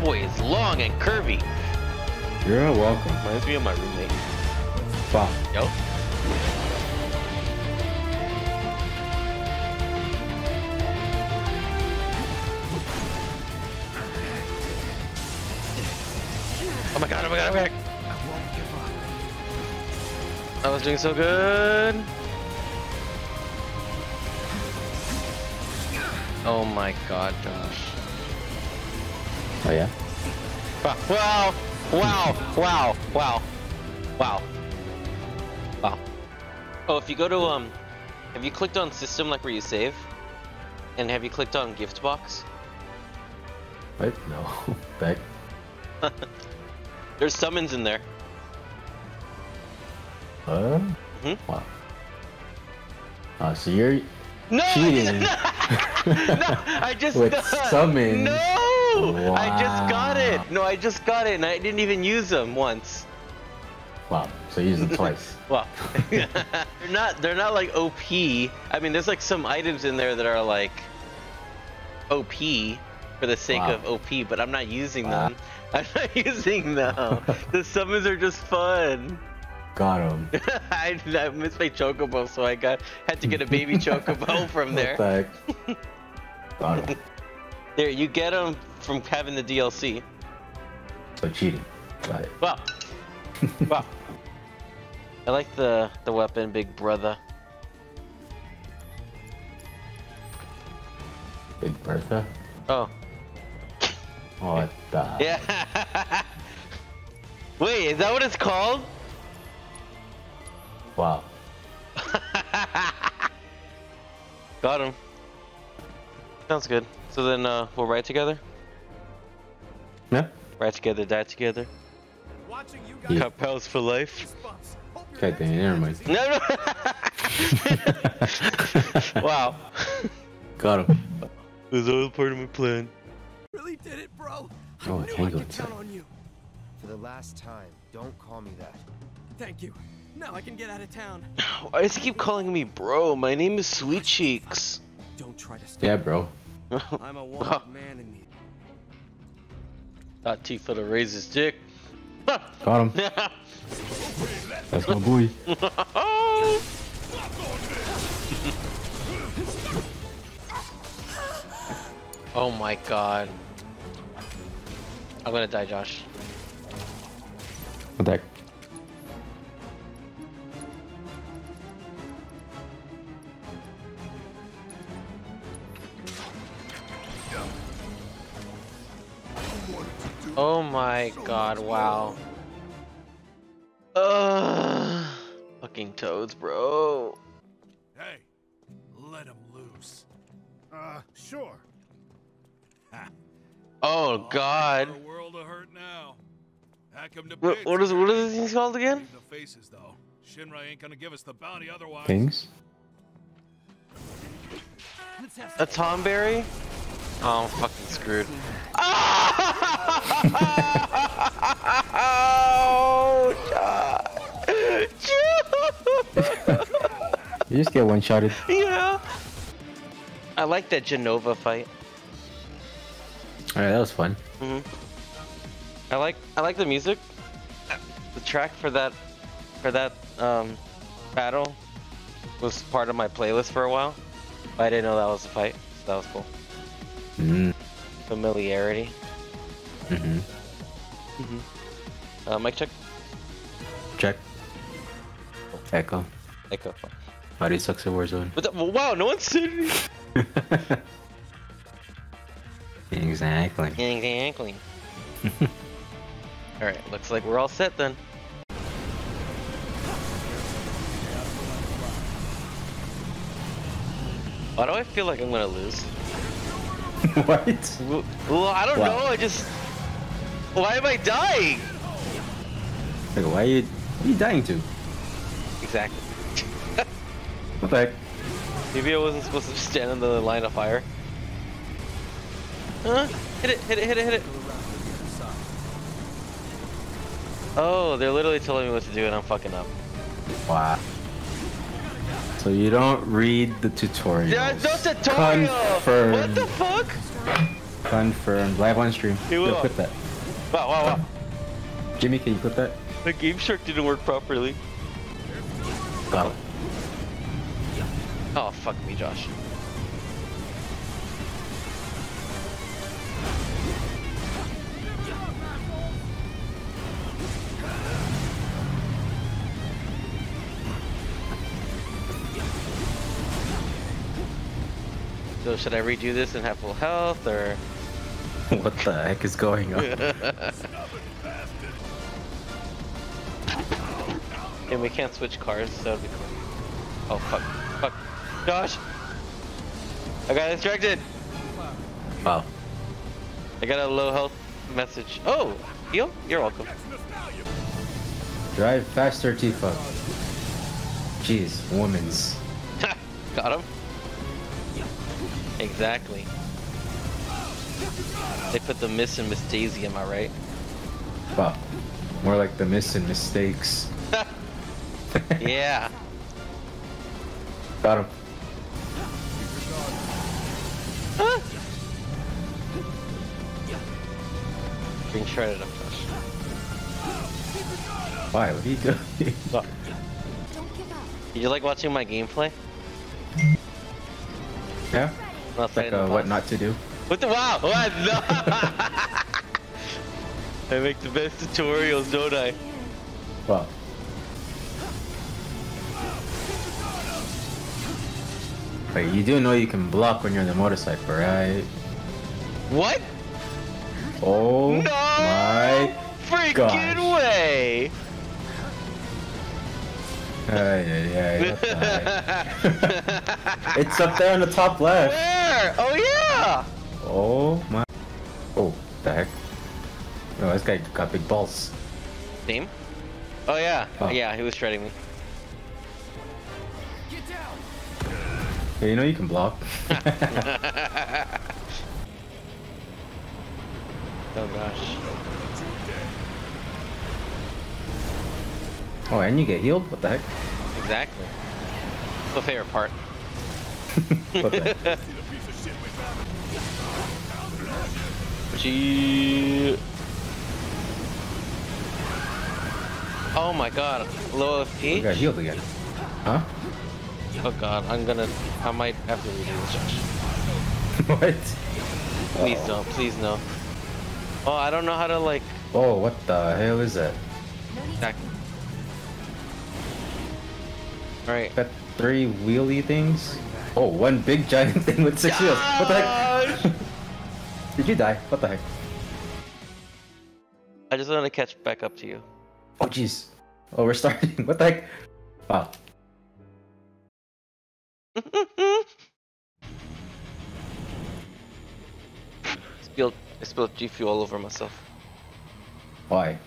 Boy is long and curvy. you're welcome. Reminds me of my roommate. Fuck. Yo. Oh my god, oh my god, oh my god. I was doing so good. Oh my god, Josh. Oh yeah. Wow, wow, wow, wow, wow, wow. Oh, if you go to, um, have you clicked on system like where you save? And have you clicked on gift box? What? No. Back. There's summons in there. Huh? Mhm. Wow. Uh, so you're No! Cheating. didn't- no, I just With summons. No! I just got it. No, I just got it, and I didn't even use them once. wow. So you used it twice. Well, they're not. They're not like OP. I mean, there's like some items in there that are like OP for the sake Wow. of OP, but I'm not using Wow. them. I'm not using them. the summons are just fun. Got him. I, I missed my chocobo, so I got had to get a baby chocobo from there. What the heck? Got him. There, you get them from having the DLC. So cheating. Got it. Wow. wow. I like the the weapon, Big Brother. Big Bertha. Oh, What the? yeah. Wait, is that what it's called? Wow. Got him. Sounds good. So then uh, we'll ride together. Yeah. Ride together, die together. Watching Yeah. guys Cup pals for life. goosebumps. Hope you're Okay, then never mind. No, no. wow. Got him. It was all part of my plan. really did it, bro. I Oh, knew I Tango could count inside. on you. For the last time, don't call me that. Thank you. Now I can get out of town. Why does he keep calling me bro? My name is Sweet Cheeks. Don't try to stop. Yeah, bro. I'm a wanted man in need. Thought Tifa to raise his dick. Got him. That's my boy. oh my god. I'm gonna die, Josh. What Oh my god, wow. Ugh. Fucking toads, bro. Hey, let him loose. Uh, sure. Oh god. A world of hurt now. Hack him to What, bits. what is what is this thing called again? The faces though. Shinra ain't gonna give us the bounty otherwise. Things? A Tonberry? Oh, I'm fucking screwed. Oh, Josh. You just get one shotted. yeah. I like that Jenova fight. Alright, that was fun. hmm I like I like the music. The track for that for that um, battle was part of my playlist for a while. But I didn't know that was a fight. So that was cool. Mm. Familiarity. Mm-hmm. Uh, mic check. Check. Echo. Echo. Body sucks at Warzone. But the, wow, no one said anything. exactly. Exactly. all right, looks like we're all set then. Why do I feel like I'm gonna lose? what? Well, I don't Wow. know. I just. Why am I dying? Like, why are you, what are you dying to? Exactly. What the heck? Maybe I wasn't supposed to stand in the line of fire. Huh? Hit it! Hit it! Hit it! Hit it! Oh, they're literally telling me what to do, and I'm fucking up. Wow. So you don't read the tutorial. There's no tutorial! Confirmed. What the fuck? Confirmed. Live on stream. Hey, Yo, what? clip that. Wow, wow, wow. Jimmy, can you clip that? The Game Shark didn't work properly. Got it. Oh, fuck me, Josh. So should I redo this and have full health, or? What the heck is going on? And we can't switch cars, so it'd be cool. Oh fuck, fuck, Josh! I got distracted. Wow. I got a low health message. Oh, heal? You're welcome. Drive faster, Tifa. Jeez, woman's. got him. Exactly. They put the miss in Miss Daisy, am I right? Wow. More like the missing mistakes. yeah. Got him. Being shredded up. Why? What are you doing? Did you like watching my gameplay? yeah? Like uh, what not to do? What the wow? What? No. I make the best tutorials, don't I? Wow. Wait, you do know you can block when you're on the motorcycle, right? What? Oh No! my Freaking gosh. way! Ay, ay? It's up there on the top left. Where? Oh yeah! Oh my. Oh, the heck? No, this guy got big balls. Name? Oh yeah. Oh. Yeah, he was shredding me. Hey, you know you can block. Oh gosh. Oh, and you get healed? What the heck? Exactly. The favorite part. What the heck? Gee. Oh my god. Low of peace? You got healed again. Huh? Oh god, I'm gonna. I might have to redo this, Josh. what? Please Uh-oh. don't. Please no. Oh, I don't know how to like. Oh, what the hell is that? Back. Alright. Got three wheelie things? Oh, one big giant thing with six wheels. What the heck? Did you die? What the heck? I just want to catch back up to you. Oh, jeez. Oh, we're starting. What the heck? Wow. spilled, I spilled G Fuel all over myself. Why?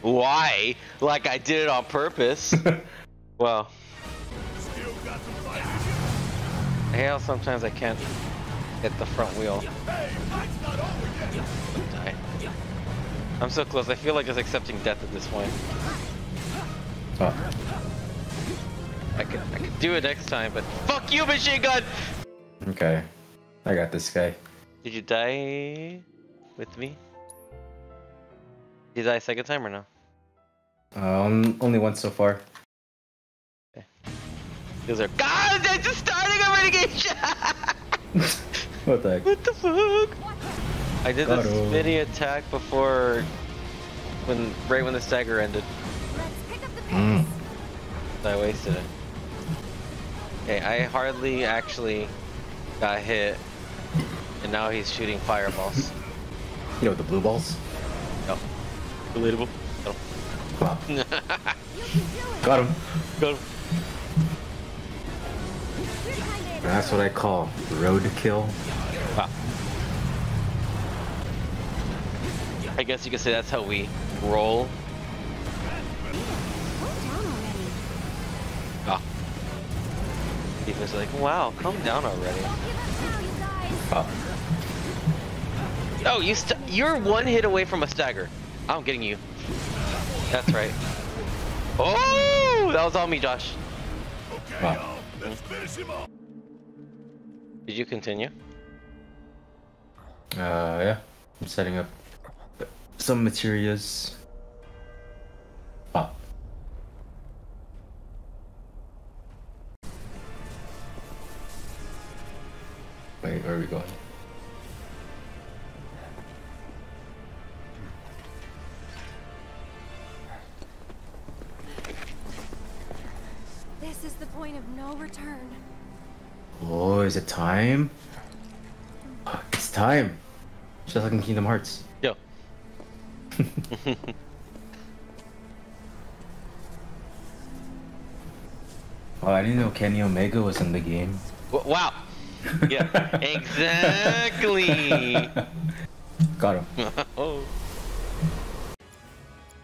Why? Like I did it on purpose. well, hell, sometimes I can't hit the front wheel. I'm so close. I feel like it's accepting death at this point. oh. I could, I could do it next time, but fuck you, machine gun! Okay. I got this guy. Did you die with me? Did you die a second time or no? Um, only once so far. Those are God. I'm just starting a renegade what the heck? What the fuck? I did Got this him. mini attack before, when right when the stagger ended. Let's pick up the pace. Mm. I wasted it. Okay, I hardly actually got hit, and now he's shooting fireballs. You know, the blue balls? No. Relatable. No. Wow. You can do it. Got him. That's what I call roadkill. Wow. I guess you could say that's how we roll. Calm down already. Ah. Like, wow, calm down already. Don't give up now, you guys. Oh. Oh, you st you're one hit away from a stagger. I'm getting you. That's right. Oh, that was on me, Josh. Wow. Did you continue? Uh, yeah. I'm setting up some materials. Ah. Wait, where are we going? This is the point of no return. Oh, is it time? Ah, It's time. Just like in Kingdom Hearts. Yo. Oh, I didn't know Kenny Omega was in the game. Wow. Yeah. exactly. Got him. oh.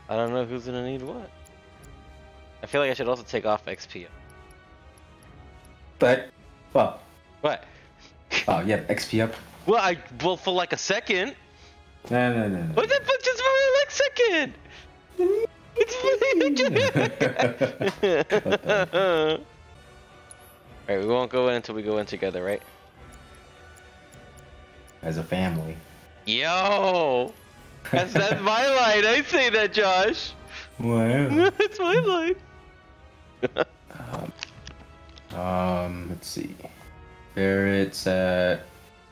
I don't know who's gonna need what. I feel like I should also take off XP. But, well, What? oh yeah, XP up. Well, I well for like a second. No, no, no. no. What the fuck? Just for like a second. It's Alright, we won't go in until we go in together, right? As a family. Yo! That's, that's my line. I say that, Josh. Wow. That's my line. um, let's see. There it's at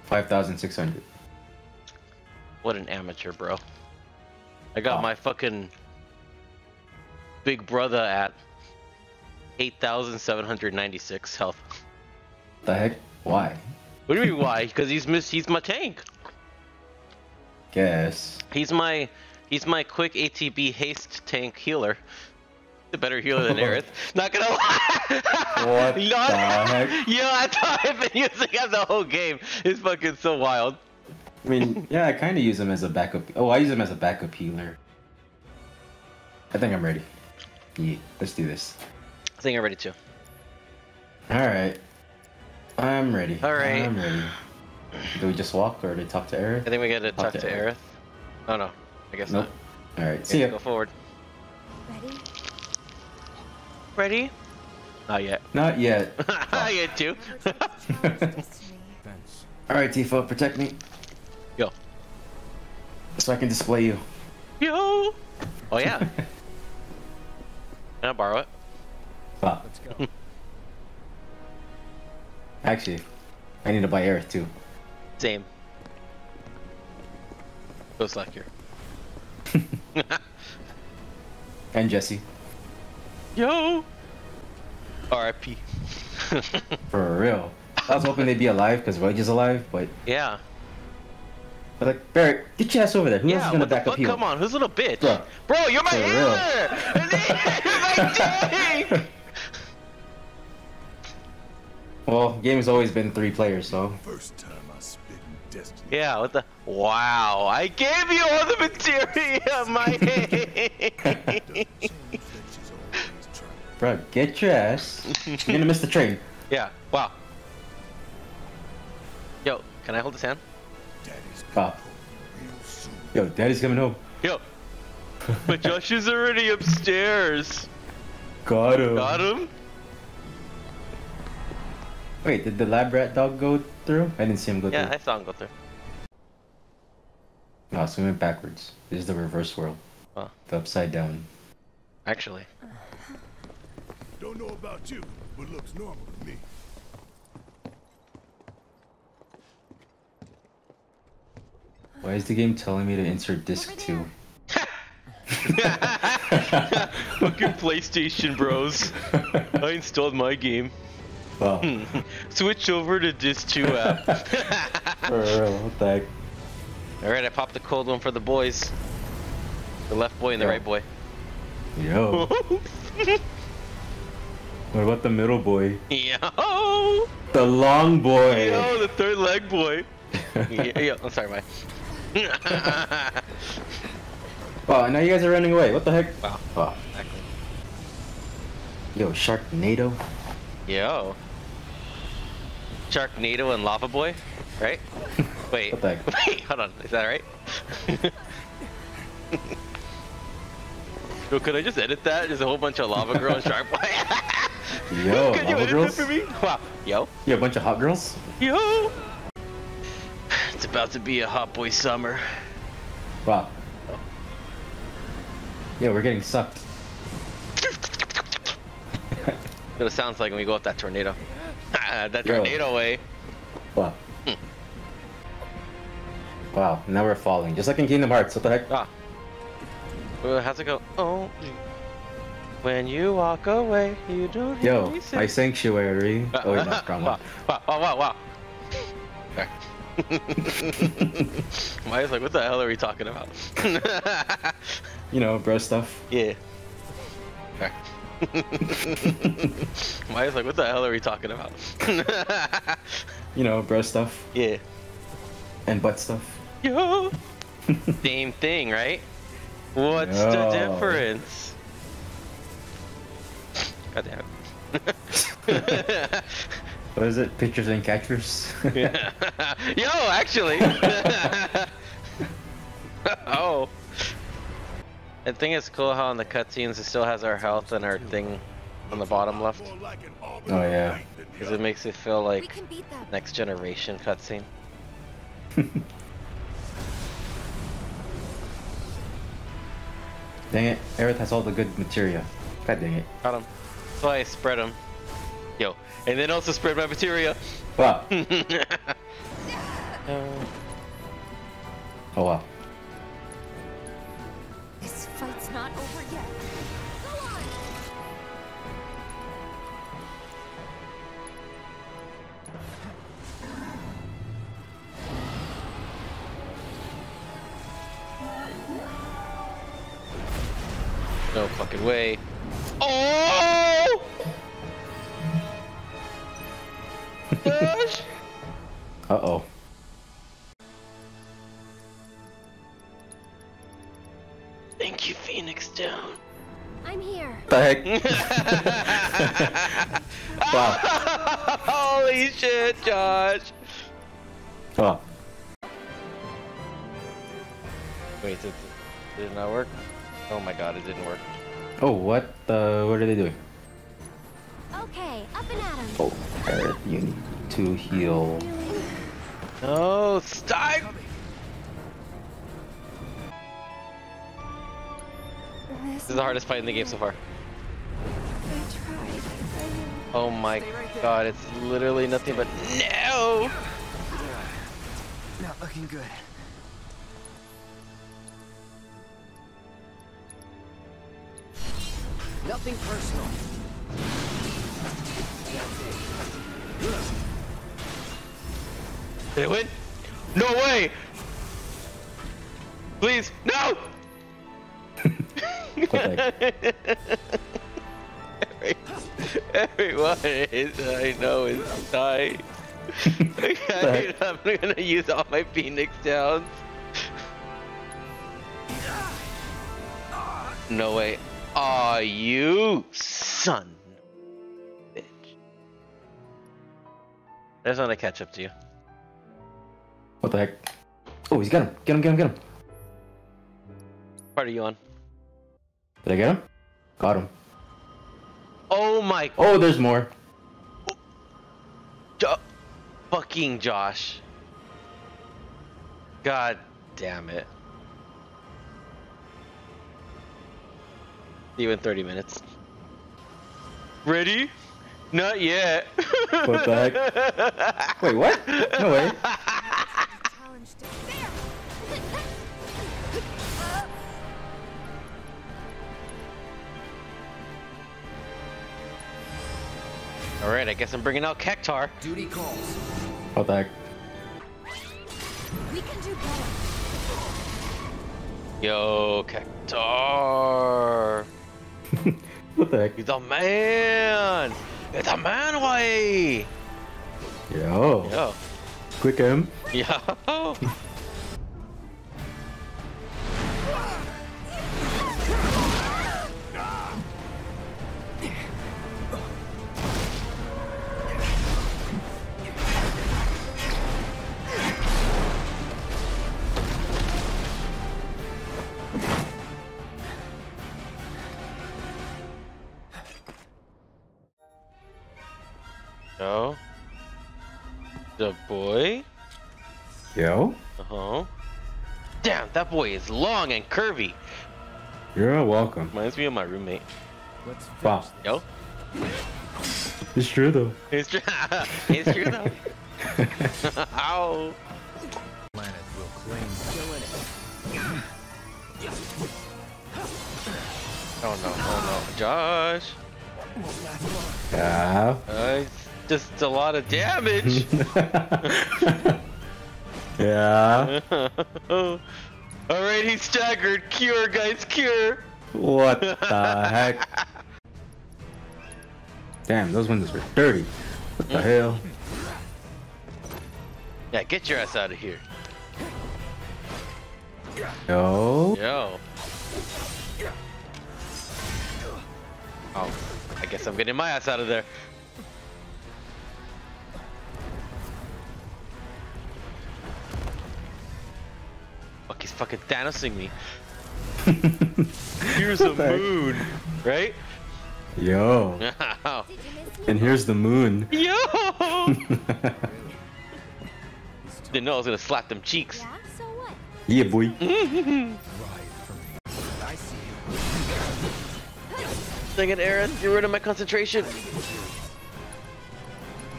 5,600. What an amateur, bro. I got Oh. my fucking big brother at 8,796 health. The heck? Why? What do you mean why? Because he's miss he's my tank. Guess. He's my he's my quick ATB haste tank healer. The better healer than Aerith. Not gonna lie. What Not- the heck? Yo, I thought I've been using him the whole game. It's fucking so wild. I mean, yeah, I kind of use him as a backup. Oh, I use him as a backup healer. I think I'm ready. Yeah, let's do this. I think I'm ready too. All right. I'm ready. All right. I'm ready. Do we just walk or do we talk to I think we gotta Talk talk to to Aerith. Oh no, I guess Nope. All right. See ya. Go forward. Ready? Ready? Not yet. Not yet. I yet too. Never chase the challenge destiny. Thanks. All right, Tifa, protect me Yo. so I can display you. Yo. Oh yeah. Can I borrow it? Wow. Let's go. Actually, I need to buy Aerith too. Same. Go slack here. And Jessie. Yo. R.I.P. For real. I was hoping they'd be alive because Wedge is alive, but yeah. but like Barret, get your ass over there. Who else is gonna What the back up fuck? heal? Come on. Who's a little bitch? Bro. Bro, you're my For real. healer. my tank. Well, game's always been three players, so First time I spit in destiny. Yeah, what the? Wow, I gave you all the materia, my She's always trying. Bro, get your ass. You're gonna miss the train. Yeah, wow. Yo, can I hold his hand? Daddy's Wow. coming home. Yo, Daddy's coming home. Yo. But Josh is already upstairs. Got him. Got him? Wait, did the lab rat dog go through? I didn't see him go through. Yeah, I saw him go through. No, so we went backwards. This is the reverse world. Oh. The upside down. Actually. Don't know about you, but looks normal to me. Why is the game telling me to insert disc Over two? Fucking PlayStation bros. I installed my game. Wow. Switch over to Disc 2 app. For real, what the heck? Alright, I popped the cold one for the boys. The left boy and the Yo. right boy. Yo. What about the middle boy? Yo! The long boy. Yo, the third leg boy. yeah, yeah, I'm sorry, Mike. Oh, now you guys are running away. What the heck? wow. Exactly. Yo, Sharknado. Yo. Sharknado and Lava Boy, right? Wait. What the heck? Wait, hold on. Is that right? Yo, could I just edit that? Just a whole bunch of Lava Girl and Shark Boy? Yo, Can you lava girls? for me? Wow. Yo. You a bunch of hot girls? Yo. It's about to be a hot boy summer. Wow. Yeah, we're getting sucked. What it sounds like when we go up that tornado. that Yo. tornado way. Wow. Wow, now we're falling. Just like in Kingdom Hearts. What the heck? Ah. Uh, how's it go? Oh. When you walk away, you don't hear Yo, my sanctuary. Uh, oh, wait, no, wrong wow, one. wow, wow, wow. Maya's like, what the hell are we talking about? You know, bro stuff. yeah. Sorry. Maya's like, what the hell are we talking about? You know, bro stuff. yeah. And butt stuff. Yo. Same thing, right? What's the difference? God damn What is it? Pictures and catchers? it. Yo, actually. oh. I think it's cool how in the cutscenes it still has our health and our thing on the bottom left. More like an Oh, yeah. knight than the Because it makes it feel like can beat them. next generation cutscene. dang it. Aerith has all the good materia. God dang it. Got him. That's why I spread them. Yo. And then also spread my materia. Wow. Uh, Oh, wow. This fight's not over yet. Go on. No fucking way. Uh-oh. Thank you, Phoenix Down. I'm here. the heck? wow. Holy shit, Josh. Oh. Wait, did, did it not work? Oh my god, it didn't work. Oh, what? Uh, what are they doing? Okay, up and at at 'em. Oh, Aerith, you need to heal. Oh, Stop! This This is the hardest fight in the game so far. Oh my god, it's literally nothing but no! Not looking good. Nothing personal. Did it win? No way! Please, no! What the heck? Every- Everyone is, I know is dying. I'm gonna use all my Phoenix downs. No way. Are you son bitch? I just want to catch up to you. What the heck? Oh, he's got him. Get him, get him, get him. Part are you on? Did I get him? Got him. Oh my Oh, there's more. Jo- fucking Josh. God damn it. See you in 30 minutes. Ready? Not yet. What the heck? Wait, what? No way. Alright, I guess I'm bringing out Kektar. Duty calls. What the heck? we can do better. Yo, Kektar. What the heck? He's a man. It's a man way. Yo. Yo. Quick M. Yo. Yo. Yo, Uh huh. Damn, that boy is long and curvy. you're welcome. Reminds me of my roommate. Let's Wow. Yo. It's true though. It's true. it's true though. Ow. planet will claim still it. Oh no, oh no. Josh. Yeah. Uh, it's just a lot of damage. yeah. Alright, he's staggered. Cure, guys, cure. What the heck? Damn, those windows were dirty. What the mm. hell? Yeah, get your ass out of here. Yo. Yo. Oh, I guess I'm getting my ass out of there. Fuck, he's fucking Thanosing me. Here's a What the heck? moon, right? Yo. Did you miss me? And here's the moon. Yo! Didn't know I was gonna slap them cheeks. Yeah, so yeah, boy. I see you. Dang it, Aaron, you're ruining my concentration.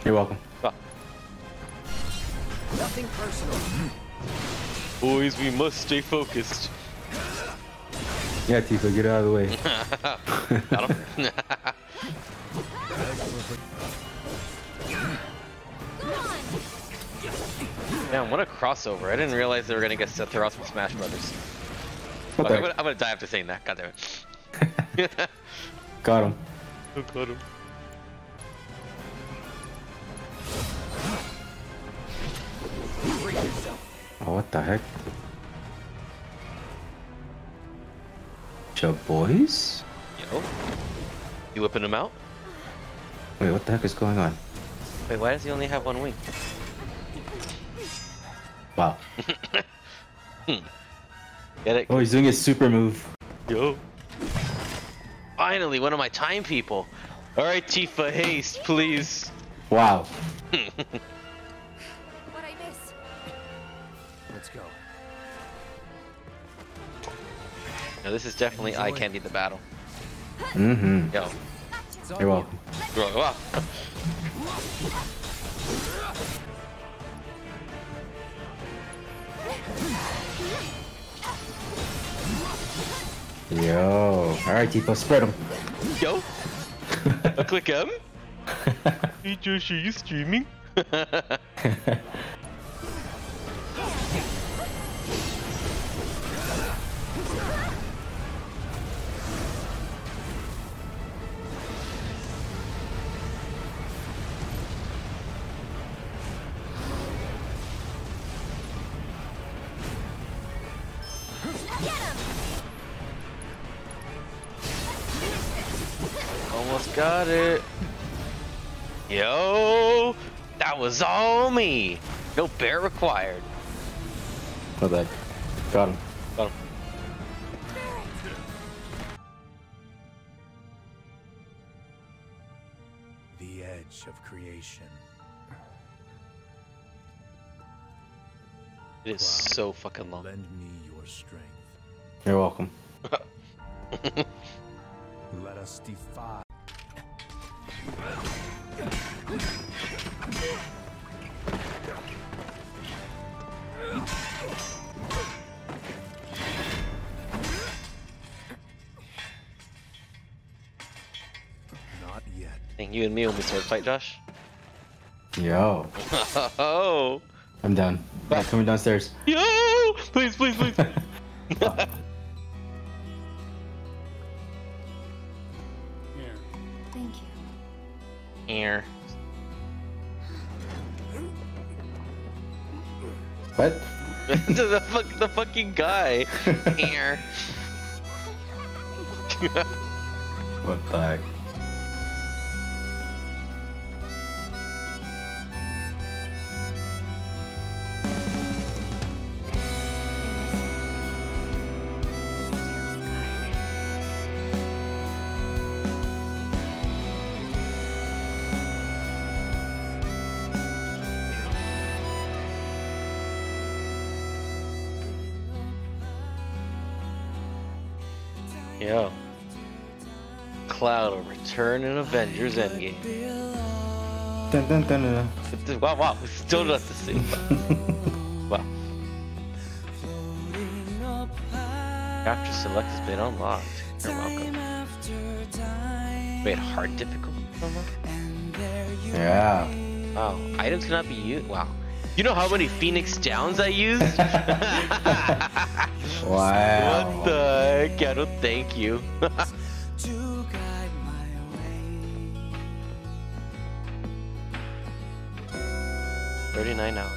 You're welcome. Oh, Nothing personal. Boys, we must stay focused. Yeah, Tifa, get out of the way. Got him. Go! Man, what a crossover. I didn't realize they were gonna get Sephiroth from Smash Brothers. What Okay, I'm, gonna, I'm gonna die after saying that. God damn it. Got him. Got him. Free yourself. Oh, what the heck? Cha boys? Yo. You whipping him out? Wait, what the heck is going on? Wait, why does he only have one wing? Wow. Hmm. Get it? Oh, he's doing his super move. Yo. Finally, one of my time people. Alright, Tifa, haste, please. Wow. Now, this is definitely eye candy the battle. Mm-hmm. Yo. You're welcome. Bro, wow. Yo. Alright, Tifa, spread him. Yo. Click M. Hey Josh, are you streaming? got it. Yo, that was all me. No bear required. What the heck? Got him. Got him. The edge of creation. It is so fucking long. Lend me your strength. You're welcome. Let us defy. Not yet. think you and me when we sword fight, Josh. Yo. Oh, I'm down. Yeah, coming downstairs. yo! Please, please, please. What? the fuck, the fucking guy. Here. What the heck? Return in Avengers Endgame. Dun, dun, dun, dun. Wow, wow, we still not the same. wow. Chapter select has been unlocked. You're welcome. Wait, hard difficulty unlocked? Yeah. Wow, items cannot be used. Wow. You know how many Phoenix Downs I used? Wow. What the heck? I don't thank you. Thirty-nine hours.